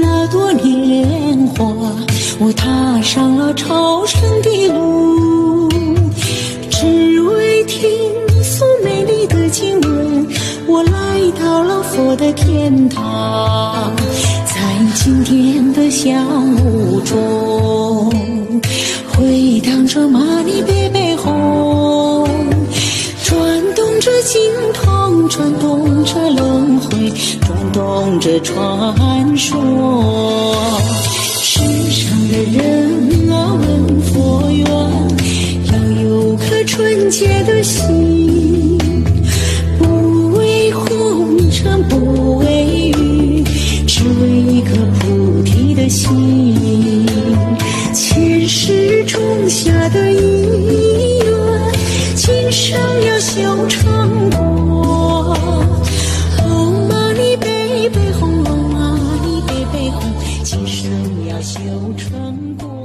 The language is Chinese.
那朵莲花，我踏上了朝圣的路，只为听颂美丽的经文。我来到了佛的天堂，在今天的香雾中，回荡着玛尼贝贝红，转动着经筒，转动着。这传说，世上的人啊，问佛缘，要有颗纯洁的心，不为红尘，不为欲，只为一颗菩提的心。前世种下的因缘，今生要修成。今生要修成果